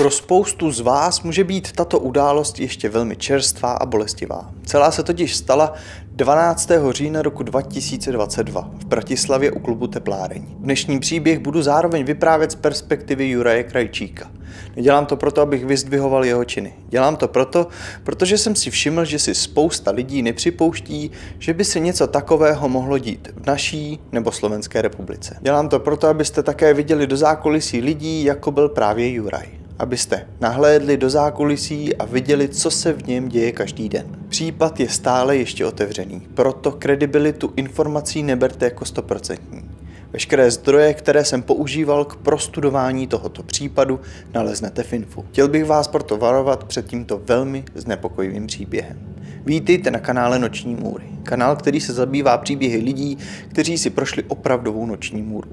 Pro spoustu z vás může být tato událost ještě velmi čerstvá a bolestivá. Celá se totiž stala 12. října roku 2022 v Bratislavě u klubu Tepláreň. Dnešní příběh budu zároveň vyprávět z perspektivy Juraje Krajčíka. Nedělám to proto, abych vyzdvihoval jeho činy. Dělám to proto, protože jsem si všiml, že si spousta lidí nepřipouští, že by se něco takového mohlo dít v naší nebo Slovenské republice. Dělám to proto, abyste také viděli do zákulisí lidí, jako byl právě Juraj abyste nahlédli do zákulisí a viděli, co se v něm děje každý den. Případ je stále ještě otevřený, proto kredibilitu informací neberte jako stoprocentní. Veškeré zdroje, které jsem používal k prostudování tohoto případu, naleznete v Infu. Chtěl bych vás proto varovat před tímto velmi znepokojivým příběhem. Vítejte na kanále Noční můry. Kanál, který se zabývá příběhy lidí, kteří si prošli opravdovou noční můru.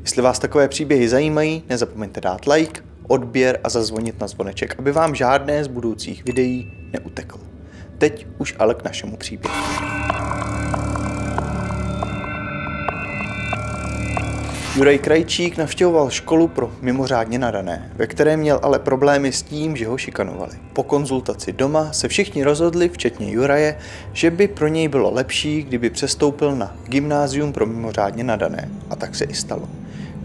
Jestli vás takové příběhy zajímají, nezapomeňte dát like, odběr a zazvonit na zvoneček, aby vám žádné z budoucích videí neuteklo. Teď už ale k našemu příběhu. Juraj Krajčík navštěvoval školu pro mimořádně nadané, ve které měl ale problémy s tím, že ho šikanovali. Po konzultaci doma se všichni rozhodli, včetně Juraje, že by pro něj bylo lepší, kdyby přestoupil na gymnázium pro mimořádně nadané. A tak se i stalo.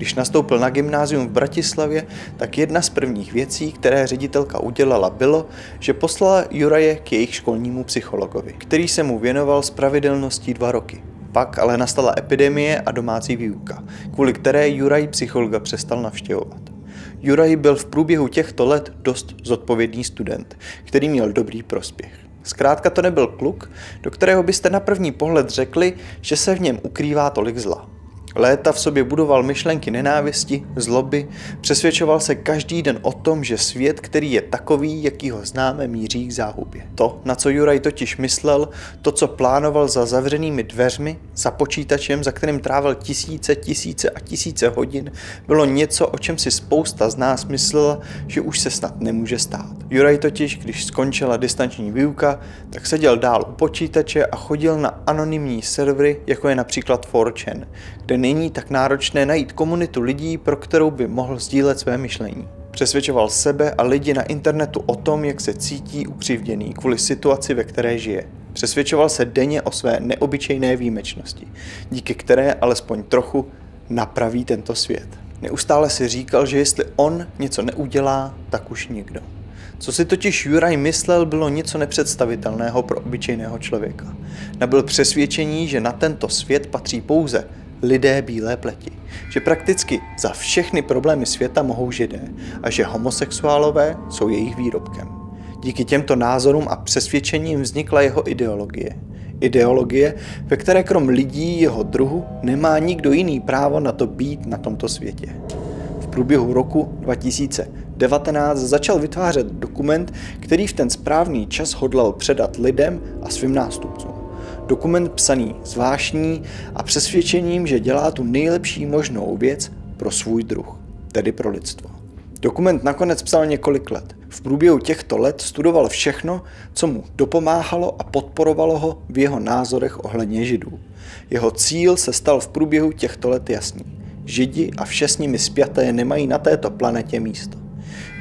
Když nastoupil na gymnázium v Bratislavě, tak jedna z prvních věcí, které ředitelka udělala, bylo, že poslala Juraje k jejich školnímu psychologovi, který se mu věnoval s pravidelností dva roky. Pak ale nastala epidemie a domácí výuka, kvůli které Juraj psychologa přestal navštěvovat. Juraj byl v průběhu těchto let dost zodpovědný student, který měl dobrý prospěch. Zkrátka to nebyl kluk, do kterého byste na první pohled řekli, že se v něm ukrývá tolik zla. Léta v sobě budoval myšlenky nenávisti, zloby, přesvědčoval se každý den o tom, že svět, který je takový, jaký ho známe, míří k záhubě. To, na co Juraj totiž myslel, to, co plánoval za zavřenými dveřmi, za počítačem, za kterým trávil tisíce, tisíce a tisíce hodin, bylo něco, o čem si spousta z nás myslela, že už se snad nemůže stát. Juraj totiž, když skončila distanční výuka, tak seděl dál u počítače a chodil na anonymní servery, jako je například 4chan, kde není tak náročné najít komunitu lidí, pro kterou by mohl sdílet své myšlení. Přesvědčoval sebe a lidi na internetu o tom, jak se cítí ukřivděný kvůli situaci, ve které žije. Přesvědčoval se denně o své neobyčejné výjimečnosti, díky které alespoň trochu napraví tento svět. Neustále si říkal, že jestli on něco neudělá, tak už nikdo. Co si totiž Juraj myslel, bylo něco nepředstavitelného pro obyčejného člověka. Nabyl přesvědčení, že na tento svět patří pouze lidé bílé pleti. Že prakticky za všechny problémy světa mohou židé a že homosexuálové jsou jejich výrobkem. Díky těmto názorům a přesvědčením vznikla jeho ideologie. Ideologie, ve které krom lidí jeho druhu nemá nikdo jiný právo na to být na tomto světě. V průběhu roku 2019 začal vytvářet dokument, který v ten správný čas hodlal předat lidem a svým nástupcům. Dokument psaný zvláštní a přesvědčením, že dělá tu nejlepší možnou věc pro svůj druh, tedy pro lidstvo. Dokument nakonec psal několik let. V průběhu těchto let studoval všechno, co mu dopomáhalo a podporovalo ho v jeho názorech ohledně židů. Jeho cíl se stal v průběhu těchto let jasný. Židi a vše s nimi spjaté nemají na této planetě místo.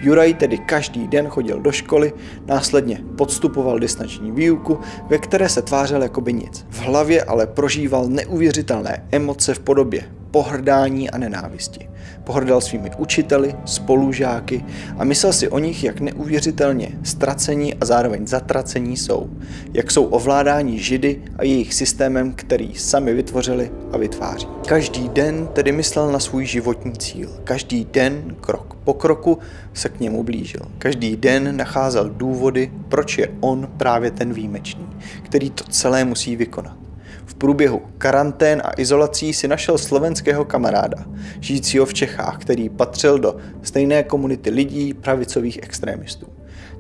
Juraj tedy každý den chodil do školy, následně podstupoval distanční výuku, ve které se tvářel jako by nic. V hlavě ale prožíval neuvěřitelné emoce v podobě pohrdání a nenávisti. Pohrdal svými učiteli, spolužáky a myslel si o nich, jak neuvěřitelně ztracení a zároveň zatracení jsou. Jak jsou ovládáni židy a jejich systémem, který sami vytvořili a vytváří. Každý den tedy myslel na svůj životní cíl. Každý den, krok po kroku, se k němu blížil. Každý den nacházel důvody, proč je on právě ten výjimečný, který to celé musí vykonat. V průběhu karantén a izolací si našel slovenského kamaráda, žijícího v Čechách, který patřil do stejné komunity lidí pravicových extrémistů.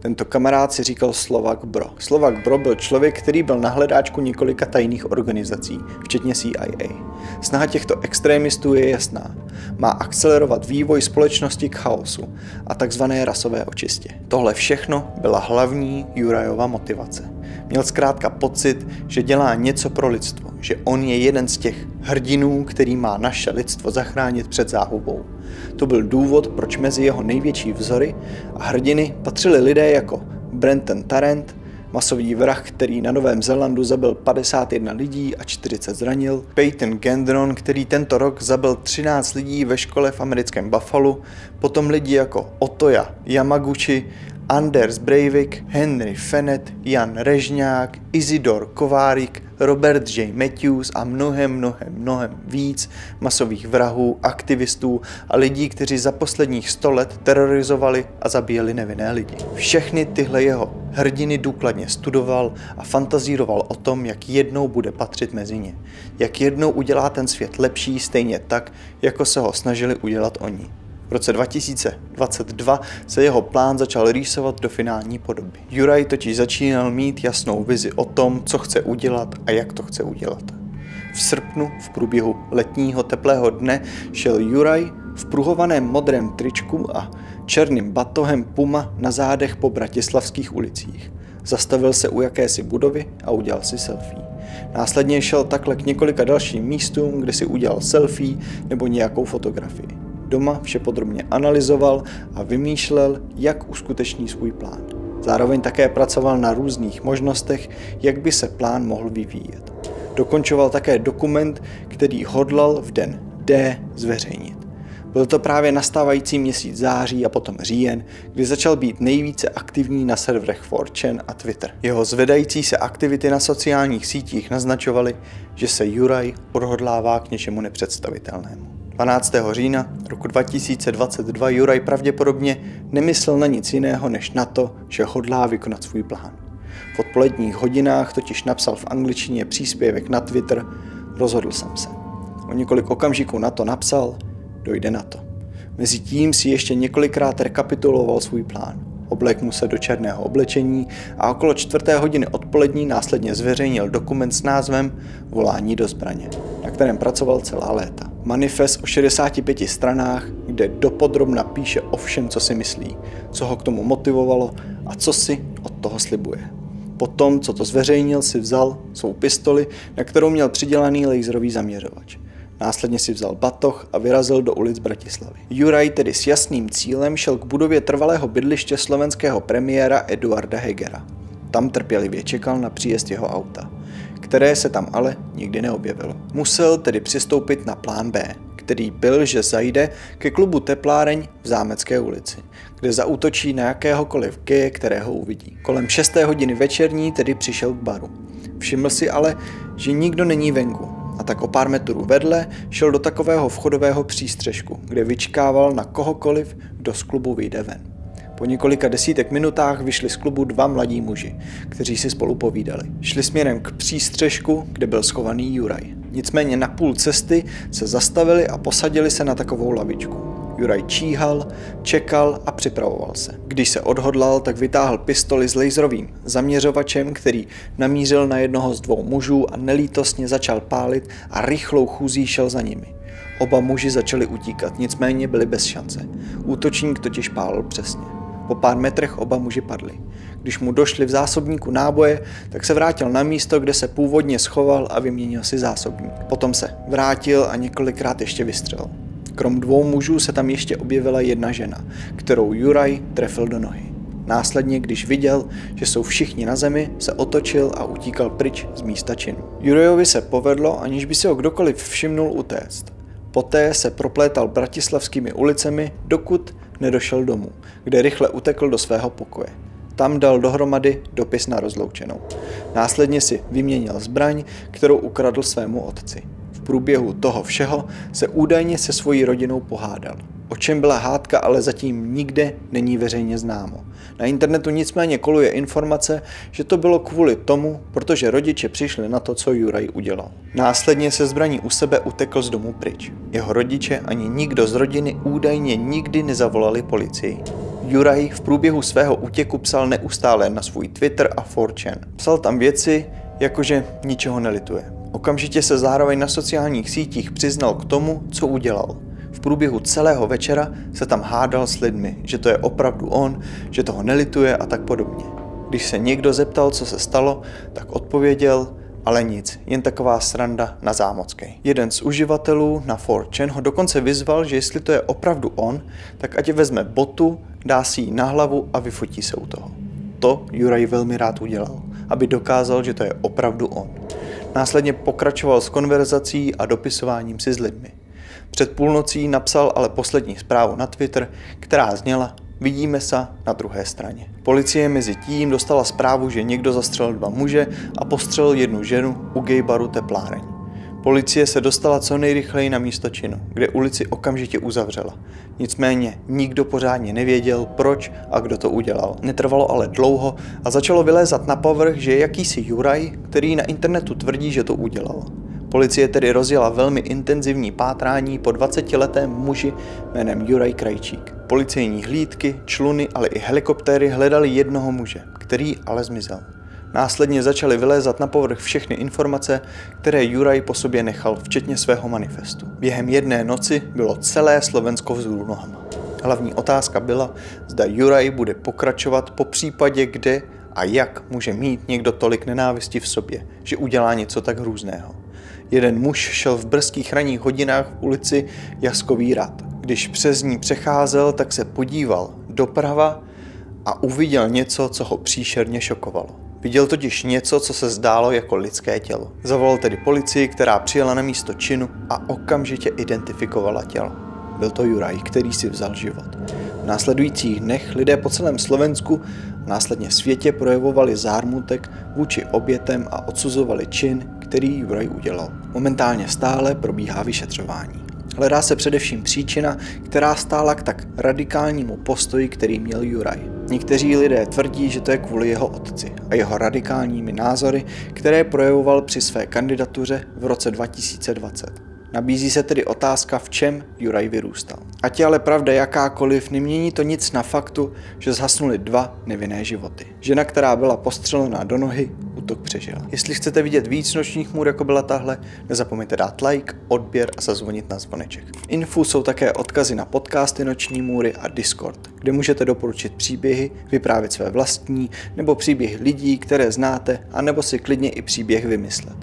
Tento kamarád si říkal Slovak Bro. Slovak Bro byl člověk, který byl na hledáčku několika tajných organizací, včetně CIA. Snaha těchto extrémistů je jasná. Má akcelerovat vývoj společnosti k chaosu a takzvané rasové očistě. Tohle všechno byla hlavní Jurajova motivace. Měl zkrátka pocit, že dělá něco pro lidstvo, že on je jeden z těch hrdinů, který má naše lidstvo zachránit před záhubou. To byl důvod, proč mezi jeho největší vzory a hrdiny patřili lidé jako Brenton Tarrant, masový vrah, který na Novém Zélandu zabil 51 lidí a 40 zranil, Peyton Gendron, který tento rok zabil 13 lidí ve škole v americkém Buffalo, potom lidi jako Otoja Yamaguchi Anders Breivik, Henry Fennett, Jan Režňák, Isidor Kovárik, Robert J. Matthews a mnohem, mnohem, mnohem víc masových vrahů, aktivistů a lidí, kteří za posledních 100 let terorizovali a zabíjeli nevinné lidi. Všechny tyhle jeho hrdiny důkladně studoval a fantazíroval o tom, jak jednou bude patřit mezi ně. Jak jednou udělá ten svět lepší stejně tak, jako se ho snažili udělat oni. V roce 2022 se jeho plán začal rýsovat do finální podoby. Juraj totiž začínal mít jasnou vizi o tom, co chce udělat a jak to chce udělat. V srpnu v průběhu letního teplého dne šel Juraj v pruhovaném modrém tričku a černým batohem Puma na zádech po bratislavských ulicích. Zastavil se u jakési budovy a udělal si selfie. Následně šel takhle k několika dalším místům, kde si udělal selfie nebo nějakou fotografii. Doma vše podrobně analyzoval a vymýšlel, jak uskuteční svůj plán. Zároveň také pracoval na různých možnostech, jak by se plán mohl vyvíjet. Dokončoval také dokument, který hodlal v den D zveřejnit. Byl to právě nastávající měsíc září a potom říjen, kdy začal být nejvíce aktivní na serverech 4chan a Twitter. Jeho zvedající se aktivity na sociálních sítích naznačovaly, že se Juraj odhodlává k něčemu nepředstavitelnému. 12. října roku 2022 Juraj pravděpodobně nemyslel na nic jiného než na to, že hodlá vykonat svůj plán. V odpoledních hodinách totiž napsal v angličtině příspěvek na Twitter Rozhodl jsem se. O několik okamžiků na to napsal Dojde na to. Mezitím si ještě několikrát rekapituloval svůj plán. Oblek mu se do černého oblečení a okolo čtvrté hodiny odpolední následně zveřejnil dokument s názvem Volání do zbraně, na kterém pracoval celá léta. Manifest o 65 stranách, kde dopodrobna píše o všem, co si myslí, co ho k tomu motivovalo a co si od toho slibuje. Potom, co to zveřejnil, si vzal svou pistoli, na kterou měl přidělaný laserový zaměřovač. Následně si vzal batoh a vyrazil do ulic Bratislavy. Juraj tedy s jasným cílem šel k budově trvalého bydliště slovenského premiéra Eduarda Hegera. Tam trpělivě čekal na příjezd jeho auta, které se tam ale nikdy neobjevilo. Musel tedy přistoupit na plán B, který byl, že zajde ke klubu Tepláreň v Zámecké ulici, kde zautočí na jakéhokoliv geje, kterého uvidí. Kolem 6. hodiny večerní tedy přišel k baru. Všiml si ale, že nikdo není venku a tak o pár metrů vedle šel do takového vchodového přístřežku, kde vyčkával na kohokoliv, kdo z klubu vyjde ven. Po několika desítek minutách vyšli z klubu dva mladí muži, kteří si spolu povídali. Šli směrem k přístřežku, kde byl schovaný Juraj. Nicméně na půl cesty se zastavili a posadili se na takovou lavičku. Juraj číhal, čekal a připravoval se. Když se odhodlal, tak vytáhl pistoli s laserovým zaměřovačem, který namířil na jednoho z dvou mužů a nelítostně začal pálit a rychlou chůzí šel za nimi. Oba muži začali utíkat, nicméně byli bez šance. Útočník totiž pálil přesně. Po pár metrech oba muži padli. Když mu došli v zásobníku náboje, tak se vrátil na místo, kde se původně schoval a vyměnil si zásobník. Potom se vrátil a několikrát ještě vystřelil. Krom dvou mužů se tam ještě objevila jedna žena, kterou Juraj trefil do nohy. Následně, když viděl, že jsou všichni na zemi, se otočil a utíkal pryč z místa činu. Jurajovi se povedlo, aniž by si ho kdokoliv všimnul utéct. Poté se proplétal bratislavskými ulicemi, dokud nedošel domů, kde rychle utekl do svého pokoje. Tam dal dohromady dopis na rozloučenou. Následně si vyměnil zbraň, kterou ukradl svému otci průběhu toho všeho se údajně se svojí rodinou pohádal. O čem byla hádka, ale zatím nikde není veřejně známo. Na internetu nicméně koluje informace, že to bylo kvůli tomu, protože rodiče přišli na to, co Juraj udělal. Následně se zbraní u sebe utekl z domu pryč. Jeho rodiče ani nikdo z rodiny údajně nikdy nezavolali policii. Juraj v průběhu svého útěku psal neustále na svůj Twitter a 4chan. Psal tam věci, jakože ničeho nelituje. Okamžitě se zároveň na sociálních sítích přiznal k tomu, co udělal. V průběhu celého večera se tam hádal s lidmi, že to je opravdu on, že toho nelituje a tak podobně. Když se někdo zeptal, co se stalo, tak odpověděl, ale nic, jen taková sranda na zámockej. Jeden z uživatelů na 4chan ho dokonce vyzval, že jestli to je opravdu on, tak ať vezme botu, dá si ji na hlavu a vyfotí se u toho. To Juraj velmi rád udělal, aby dokázal, že to je opravdu on. Následně pokračoval s konverzací a dopisováním si s lidmi. Před půlnocí napsal ale poslední zprávu na Twitter, která zněla Vidíme se na druhé straně. Policie mezi tím dostala zprávu, že někdo zastřelil dva muže a postřelil jednu ženu u gaybaru Tepláreň. Policie se dostala co nejrychleji na místo činu, kde ulici okamžitě uzavřela. Nicméně nikdo pořádně nevěděl, proč a kdo to udělal. Netrvalo ale dlouho a začalo vylézat na povrch, že je jakýsi Juraj, který na internetu tvrdí, že to udělal. Policie tedy rozjela velmi intenzivní pátrání po 20-letém muži jménem Juraj Krajčík. Policejní hlídky, čluny, ale i helikoptéry hledali jednoho muže, který ale zmizel. Následně začaly vylézat na povrch všechny informace, které Juraj po sobě nechal, včetně svého manifestu. Během jedné noci bylo celé Slovensko vzhůru nohama. Hlavní otázka byla, zda Juraj bude pokračovat po případě, kde a jak může mít někdo tolik nenávisti v sobě, že udělá něco tak hrůzného. Jeden muž šel v brzkých ranních hodinách v ulici Jaskový rad. Když přes ní přecházel, tak se podíval doprava a uviděl něco, co ho příšerně šokovalo. Viděl totiž něco, co se zdálo jako lidské tělo. Zavolal tedy policii, která přijela na místo činu a okamžitě identifikovala tělo. Byl to Juraj, který si vzal život. V následujících dnech lidé po celém Slovensku a následně světě projevovali zármutek vůči obětem a odsuzovali čin, který Juraj udělal. Momentálně stále probíhá vyšetřování. Hledá se především příčina, která stála k tak radikálnímu postoji, který měl Juraj. Někteří lidé tvrdí, že to je kvůli jeho otci a jeho radikálními názory, které projevoval při své kandidatuře v roce 2020. Nabízí se tedy otázka, v čem Juraj vyrůstal. Ať je ale pravda jakákoliv, nemění to nic na faktu, že zhasnuly dva nevinné životy. Žena, která byla postřelená do nohy, útok přežila. Jestli chcete vidět víc nočních můr, jako byla tahle, nezapomeňte dát like, odběr a zazvonit na zvoneček. V infu jsou také odkazy na podcasty Noční můry a Discord, kde můžete doporučit příběhy, vyprávět své vlastní, nebo příběhy lidí, které znáte, a nebo si klidně i příběh vymyslet.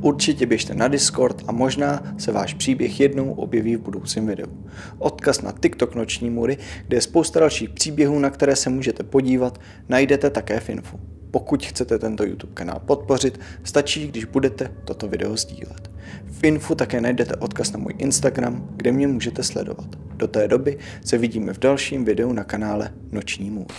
Určitě běžte na Discord a možná se váš příběh jednou objeví v budoucím videu. Odkaz na TikTok Noční můry, kde je spousta dalších příběhů, na které se můžete podívat, najdete také v info. Pokud chcete tento YouTube kanál podpořit, stačí, když budete toto video sdílet. V infu také najdete odkaz na můj Instagram, kde mě můžete sledovat. Do té doby se vidíme v dalším videu na kanále Noční můry.